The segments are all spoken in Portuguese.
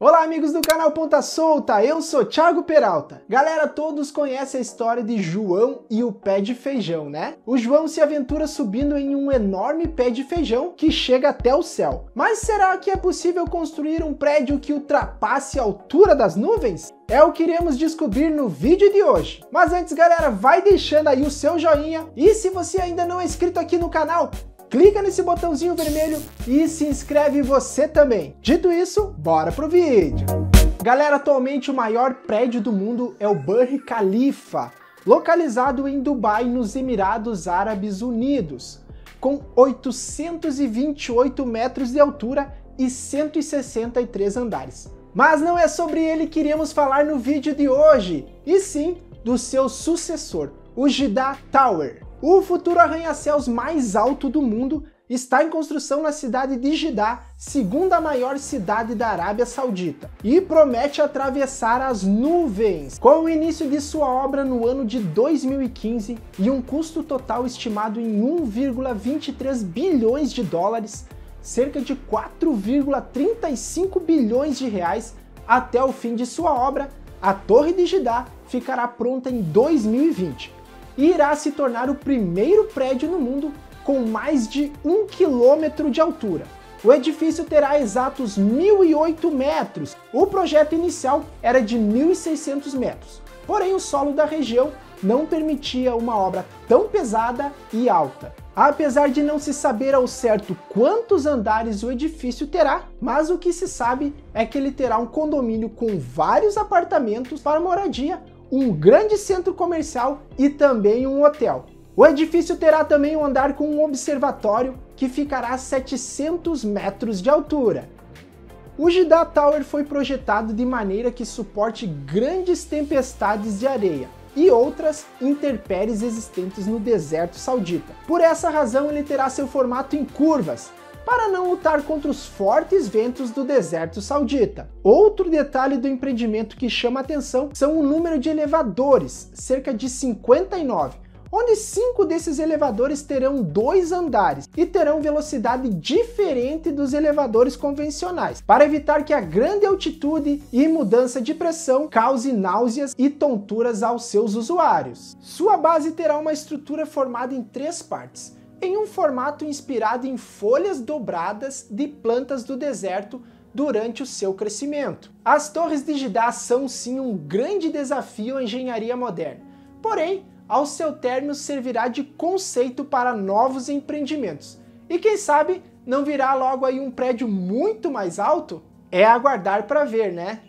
Olá amigos do canal Ponta Solta, eu sou Thiago Peralta. Galera, todos conhecem a história de João e o pé de feijão, né? O João se aventura subindo em um enorme pé de feijão que chega até o céu. Mas será que é possível construir um prédio que ultrapasse a altura das nuvens? É o que iremos descobrir no vídeo de hoje. Mas antes, galera, vai deixando aí o seu joinha e se você ainda não é inscrito aqui no canal, clica nesse botãozinho vermelho e se inscreve você também. Dito isso, bora pro vídeo. Galera, atualmente o maior prédio do mundo é o Burj Khalifa, localizado em Dubai, nos Emirados Árabes Unidos, com 828 metros de altura e 163 andares. Mas não é sobre ele que iremos falar no vídeo de hoje, e sim do seu sucessor, o Jeddah Tower. O futuro arranha-céus mais alto do mundo está em construção na cidade de Jeddah, segunda maior cidade da Arábia Saudita, e promete atravessar as nuvens. Com o início de sua obra no ano de 2015 e um custo total estimado em 1,23 bilhões de dólares, cerca de 4,35 bilhões de reais, até o fim de sua obra, a Torre de Jeddah ficará pronta em 2020 e irá se tornar o primeiro prédio no mundo com mais de um quilômetro de altura. O edifício terá exatos 1.008 metros. O projeto inicial era de 1.600 metros, porém o solo da região não permitia uma obra tão pesada e alta. Apesar de não se saber ao certo quantos andares o edifício terá, mas o que se sabe é que ele terá um condomínio com vários apartamentos para moradia um grande centro comercial e também um hotel. O edifício terá também um andar com um observatório que ficará a 700 metros de altura. O Jeddah Tower foi projetado de maneira que suporte grandes tempestades de areia e outras intempéries existentes no deserto saudita. Por essa razão ele terá seu formato em curvas, para não lutar contra os fortes ventos do deserto saudita. Outro detalhe do empreendimento que chama atenção são o número de elevadores, cerca de 59, onde cinco desses elevadores terão dois andares e terão velocidade diferente dos elevadores convencionais, para evitar que a grande altitude e mudança de pressão cause náuseas e tonturas aos seus usuários. Sua base terá uma estrutura formada em três partes em um formato inspirado em folhas dobradas de plantas do deserto durante o seu crescimento. As torres de Jeddah são sim um grande desafio à engenharia moderna, porém, ao seu término servirá de conceito para novos empreendimentos. E quem sabe não virá logo aí um prédio muito mais alto? É aguardar para ver, né?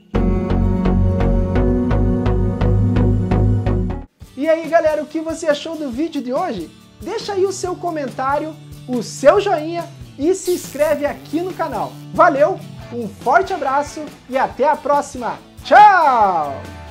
E aí galera, o que você achou do vídeo de hoje? Deixa aí o seu comentário, o seu joinha e se inscreve aqui no canal. Valeu, um forte abraço e até a próxima. Tchau!